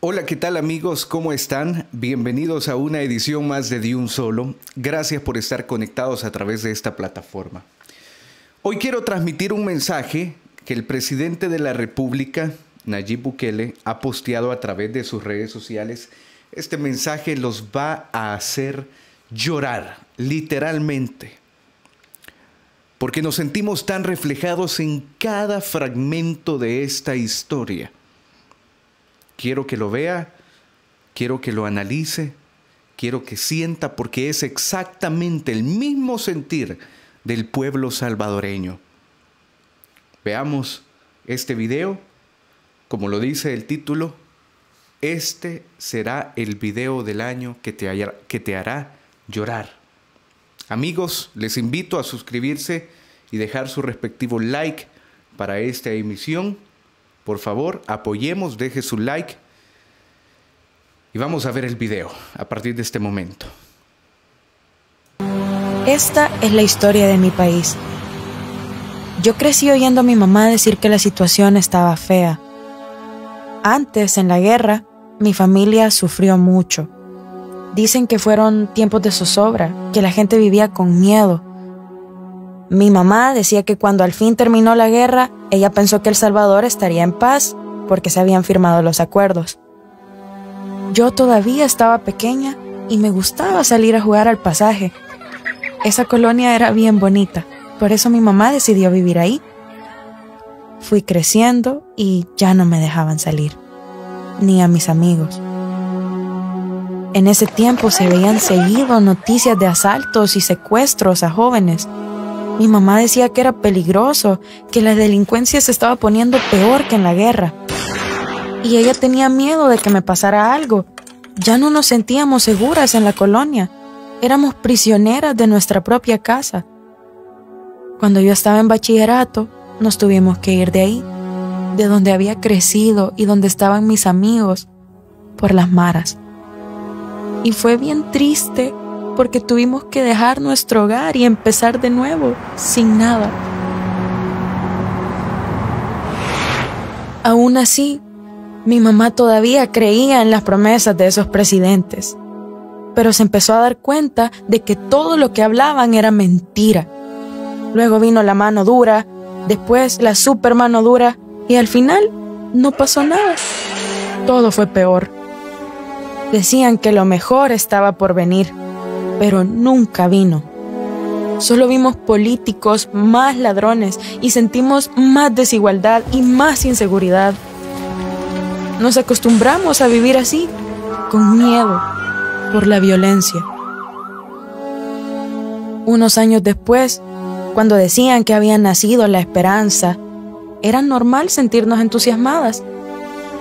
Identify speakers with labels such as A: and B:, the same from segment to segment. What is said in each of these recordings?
A: Hola, ¿qué tal amigos? ¿Cómo están? Bienvenidos a una edición más de De Un Solo. Gracias por estar conectados a través de esta plataforma. Hoy quiero transmitir un mensaje que el presidente de la República, Nayib Bukele, ha posteado a través de sus redes sociales. Este mensaje los va a hacer llorar, literalmente, porque nos sentimos tan reflejados en cada fragmento de esta historia Quiero que lo vea, quiero que lo analice, quiero que sienta porque es exactamente el mismo sentir del pueblo salvadoreño. Veamos este video, como lo dice el título, este será el video del año que te, que te hará llorar. Amigos, les invito a suscribirse y dejar su respectivo like para esta emisión por favor, apoyemos, deje su like y vamos a ver el video a partir de este momento.
B: Esta es la historia de mi país. Yo crecí oyendo a mi mamá decir que la situación estaba fea. Antes, en la guerra, mi familia sufrió mucho. Dicen que fueron tiempos de zozobra, que la gente vivía con miedo, mi mamá decía que cuando al fin terminó la guerra, ella pensó que El Salvador estaría en paz porque se habían firmado los acuerdos. Yo todavía estaba pequeña y me gustaba salir a jugar al pasaje. Esa colonia era bien bonita, por eso mi mamá decidió vivir ahí. Fui creciendo y ya no me dejaban salir, ni a mis amigos. En ese tiempo se veían seguido noticias de asaltos y secuestros a jóvenes mi mamá decía que era peligroso, que la delincuencia se estaba poniendo peor que en la guerra. Y ella tenía miedo de que me pasara algo. Ya no nos sentíamos seguras en la colonia. Éramos prisioneras de nuestra propia casa. Cuando yo estaba en bachillerato, nos tuvimos que ir de ahí, de donde había crecido y donde estaban mis amigos, por las maras. Y fue bien triste porque tuvimos que dejar nuestro hogar y empezar de nuevo, sin nada. Aún así, mi mamá todavía creía en las promesas de esos presidentes, pero se empezó a dar cuenta de que todo lo que hablaban era mentira. Luego vino la mano dura, después la super mano dura y al final no pasó nada. Todo fue peor. Decían que lo mejor estaba por venir pero nunca vino. Solo vimos políticos más ladrones y sentimos más desigualdad y más inseguridad. Nos acostumbramos a vivir así, con miedo, por la violencia. Unos años después, cuando decían que había nacido la esperanza, era normal sentirnos entusiasmadas.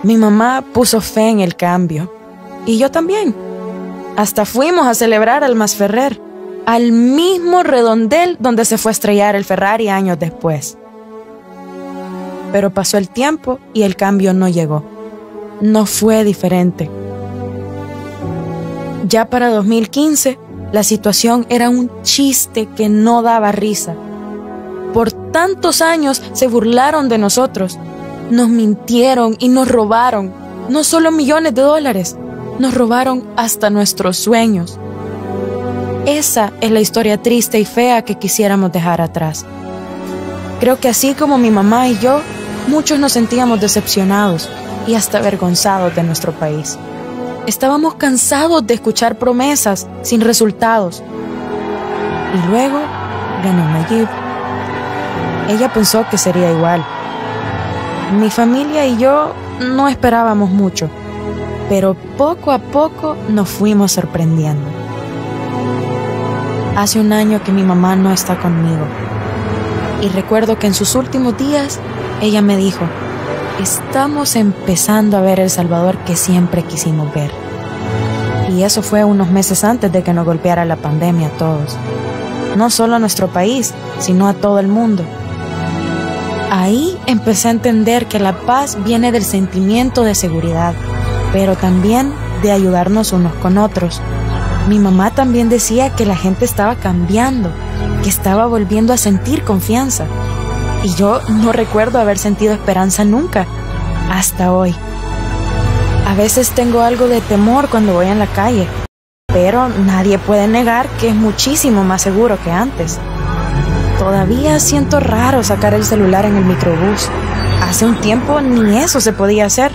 B: Mi mamá puso fe en el cambio, y yo también. Hasta fuimos a celebrar al Masferrer, al mismo redondel donde se fue a estrellar el Ferrari años después. Pero pasó el tiempo y el cambio no llegó. No fue diferente. Ya para 2015, la situación era un chiste que no daba risa. Por tantos años se burlaron de nosotros. Nos mintieron y nos robaron, no solo millones de dólares, nos robaron hasta nuestros sueños. Esa es la historia triste y fea que quisiéramos dejar atrás. Creo que así como mi mamá y yo, muchos nos sentíamos decepcionados y hasta avergonzados de nuestro país. Estábamos cansados de escuchar promesas sin resultados. Y luego ganó Nayib. Ella pensó que sería igual. Mi familia y yo no esperábamos mucho pero poco a poco nos fuimos sorprendiendo. Hace un año que mi mamá no está conmigo y recuerdo que en sus últimos días ella me dijo, estamos empezando a ver El Salvador que siempre quisimos ver. Y eso fue unos meses antes de que nos golpeara la pandemia a todos. No solo a nuestro país, sino a todo el mundo. Ahí empecé a entender que la paz viene del sentimiento de seguridad pero también de ayudarnos unos con otros. Mi mamá también decía que la gente estaba cambiando, que estaba volviendo a sentir confianza. Y yo no recuerdo haber sentido esperanza nunca, hasta hoy. A veces tengo algo de temor cuando voy en la calle, pero nadie puede negar que es muchísimo más seguro que antes. Todavía siento raro sacar el celular en el microbús. Hace un tiempo ni eso se podía hacer.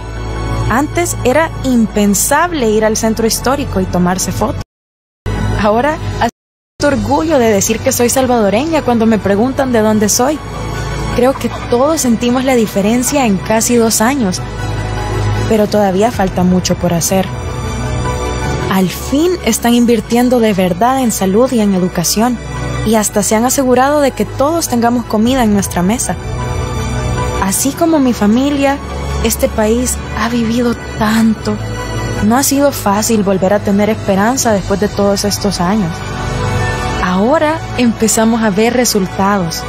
B: Antes era impensable ir al centro histórico y tomarse fotos. Ahora siento orgullo de decir que soy salvadoreña cuando me preguntan de dónde soy. Creo que todos sentimos la diferencia en casi dos años, pero todavía falta mucho por hacer. Al fin están invirtiendo de verdad en salud y en educación, y hasta se han asegurado de que todos tengamos comida en nuestra mesa. Así como mi familia, este país ha vivido tanto. No ha sido fácil volver a tener esperanza después de todos estos años. Ahora empezamos a ver resultados.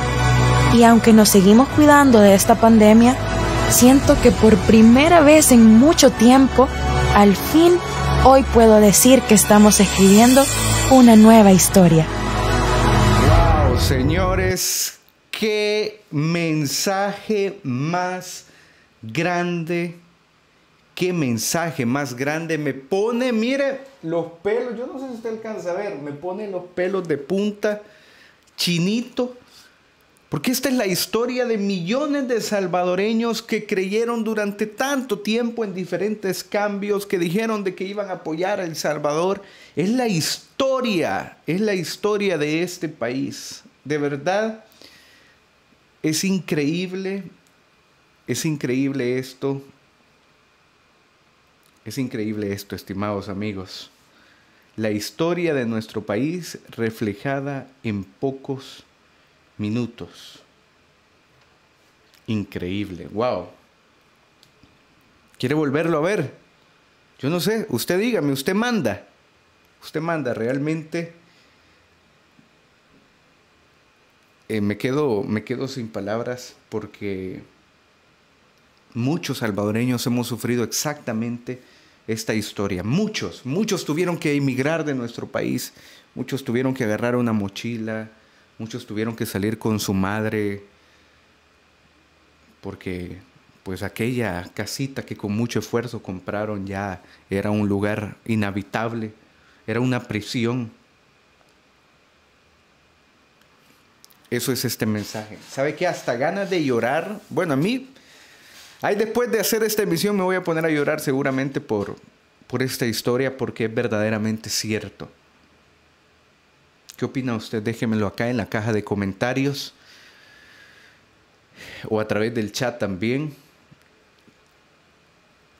B: Y aunque nos seguimos cuidando de esta pandemia, siento que por primera vez en mucho tiempo, al fin, hoy puedo decir que estamos escribiendo una nueva historia.
A: Wow, señores, qué mensaje más grande, qué mensaje más grande. Me pone, mire los pelos, yo no sé si usted alcanza a ver, me pone los pelos de punta, chinito, porque esta es la historia de millones de salvadoreños que creyeron durante tanto tiempo en diferentes cambios, que dijeron de que iban a apoyar a El Salvador. Es la historia, es la historia de este país. De verdad, es increíble, es increíble esto. Es increíble esto, estimados amigos. La historia de nuestro país reflejada en pocos minutos. Increíble, wow. ¿Quiere volverlo a ver? Yo no sé, usted dígame, usted manda. Usted manda realmente. Eh, me, quedo, me quedo sin palabras porque muchos salvadoreños hemos sufrido exactamente esta historia. Muchos, muchos tuvieron que emigrar de nuestro país, muchos tuvieron que agarrar una mochila, Muchos tuvieron que salir con su madre porque pues aquella casita que con mucho esfuerzo compraron ya era un lugar inhabitable, era una prisión. Eso es este mensaje. ¿Sabe que hasta ganas de llorar? Bueno, a mí, ahí después de hacer esta emisión me voy a poner a llorar seguramente por, por esta historia porque es verdaderamente cierto. ¿Qué opina usted? Déjemelo acá en la caja de comentarios o a través del chat también.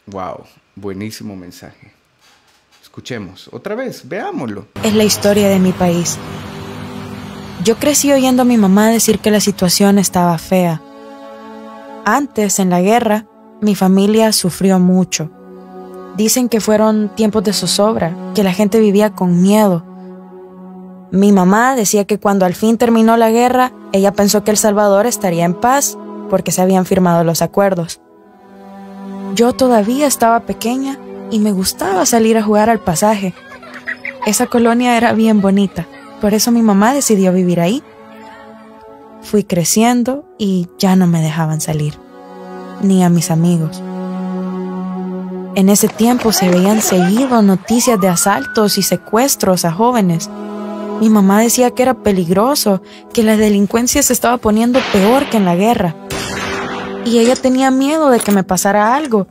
A: Wow, buenísimo mensaje. Escuchemos otra vez, veámoslo.
B: Es la historia de mi país. Yo crecí oyendo a mi mamá decir que la situación estaba fea. Antes, en la guerra, mi familia sufrió mucho. Dicen que fueron tiempos de zozobra, que la gente vivía con miedo mi mamá decía que cuando al fin terminó la guerra, ella pensó que El Salvador estaría en paz porque se habían firmado los acuerdos. Yo todavía estaba pequeña y me gustaba salir a jugar al pasaje. Esa colonia era bien bonita, por eso mi mamá decidió vivir ahí. Fui creciendo y ya no me dejaban salir, ni a mis amigos. En ese tiempo se veían seguido noticias de asaltos y secuestros a jóvenes mi mamá decía que era peligroso, que la delincuencia se estaba poniendo peor que en la guerra. Y ella tenía miedo de que me pasara algo.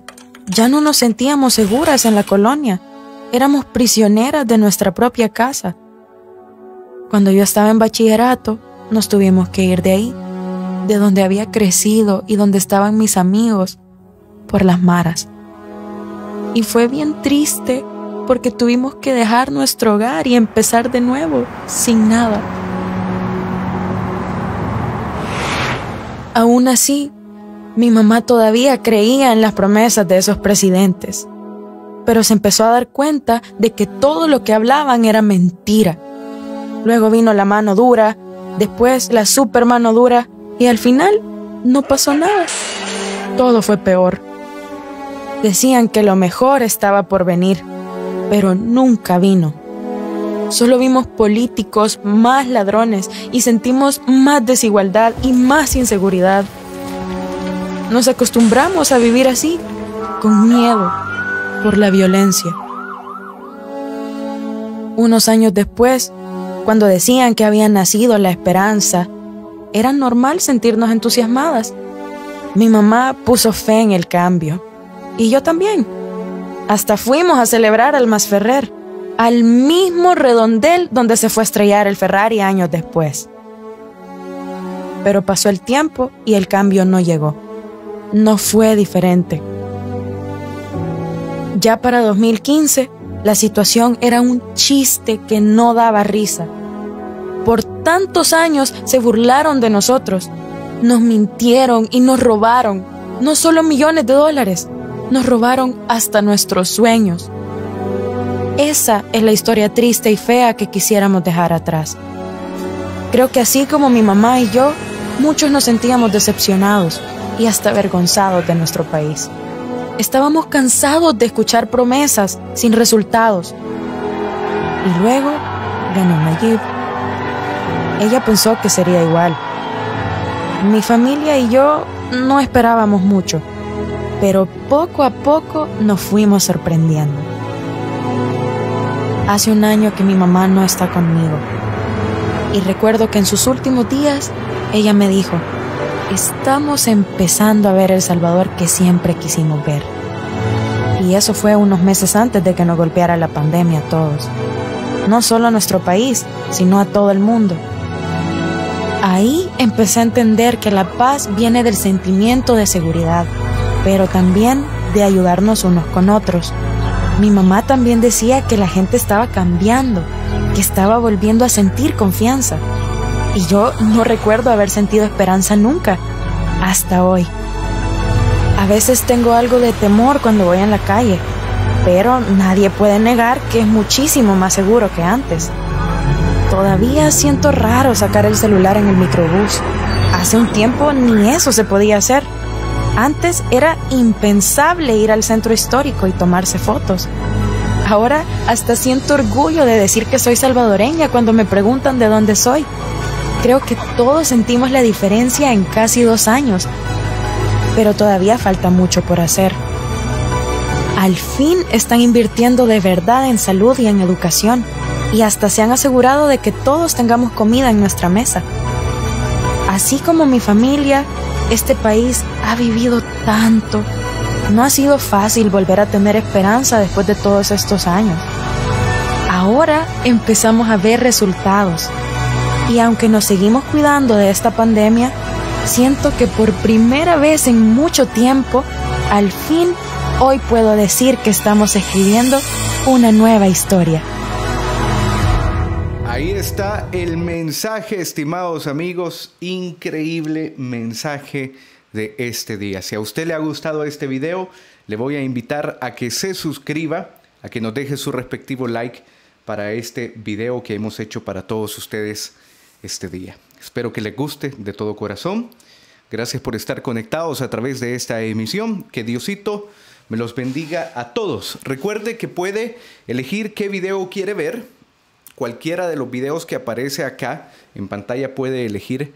B: Ya no nos sentíamos seguras en la colonia. Éramos prisioneras de nuestra propia casa. Cuando yo estaba en bachillerato, nos tuvimos que ir de ahí, de donde había crecido y donde estaban mis amigos, por las maras. Y fue bien triste porque tuvimos que dejar nuestro hogar y empezar de nuevo, sin nada. Aún así, mi mamá todavía creía en las promesas de esos presidentes, pero se empezó a dar cuenta de que todo lo que hablaban era mentira. Luego vino la mano dura, después la super mano dura y al final no pasó nada. Todo fue peor. Decían que lo mejor estaba por venir pero nunca vino. Solo vimos políticos más ladrones y sentimos más desigualdad y más inseguridad. Nos acostumbramos a vivir así, con miedo. por la violencia. Unos años después, cuando decían que había nacido la esperanza, era normal sentirnos entusiasmadas. Mi mamá puso fe en el cambio. Y yo también. Hasta fuimos a celebrar al Masferrer, al mismo redondel donde se fue a estrellar el Ferrari años después. Pero pasó el tiempo y el cambio no llegó. No fue diferente. Ya para 2015, la situación era un chiste que no daba risa. Por tantos años se burlaron de nosotros. Nos mintieron y nos robaron, no solo millones de dólares, nos robaron hasta nuestros sueños. Esa es la historia triste y fea que quisiéramos dejar atrás. Creo que así como mi mamá y yo, muchos nos sentíamos decepcionados y hasta avergonzados de nuestro país. Estábamos cansados de escuchar promesas sin resultados. Y luego ganó Nayib. Ella pensó que sería igual. Mi familia y yo no esperábamos mucho, pero poco a poco nos fuimos sorprendiendo. Hace un año que mi mamá no está conmigo y recuerdo que en sus últimos días ella me dijo, estamos empezando a ver El Salvador que siempre quisimos ver. Y eso fue unos meses antes de que nos golpeara la pandemia a todos. No solo a nuestro país, sino a todo el mundo. Ahí empecé a entender que la paz viene del sentimiento de seguridad, pero también de ayudarnos unos con otros. Mi mamá también decía que la gente estaba cambiando, que estaba volviendo a sentir confianza. Y yo no recuerdo haber sentido esperanza nunca, hasta hoy. A veces tengo algo de temor cuando voy en la calle, pero nadie puede negar que es muchísimo más seguro que antes. Todavía siento raro sacar el celular en el microbús. Hace un tiempo ni eso se podía hacer. Antes era impensable ir al centro histórico y tomarse fotos. Ahora hasta siento orgullo de decir que soy salvadoreña cuando me preguntan de dónde soy. Creo que todos sentimos la diferencia en casi dos años, pero todavía falta mucho por hacer. Al fin están invirtiendo de verdad en salud y en educación, y hasta se han asegurado de que todos tengamos comida en nuestra mesa. Así como mi familia, este país ha vivido tanto. No ha sido fácil volver a tener esperanza después de todos estos años. Ahora empezamos a ver resultados y aunque nos seguimos cuidando de esta pandemia, siento que por primera vez en mucho tiempo, al fin, hoy puedo decir que estamos escribiendo una nueva historia.
A: Ahí está el mensaje, estimados amigos, increíble mensaje de este día. Si a usted le ha gustado este video, le voy a invitar a que se suscriba, a que nos deje su respectivo like para este video que hemos hecho para todos ustedes este día. Espero que les guste de todo corazón. Gracias por estar conectados a través de esta emisión. Que Diosito me los bendiga a todos. Recuerde que puede elegir qué video quiere ver. Cualquiera de los videos que aparece acá en pantalla puede elegir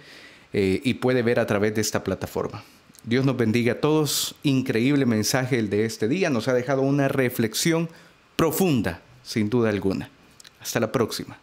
A: eh, y puede ver a través de esta plataforma. Dios nos bendiga a todos. Increíble mensaje el de este día. Nos ha dejado una reflexión profunda, sin duda alguna. Hasta la próxima.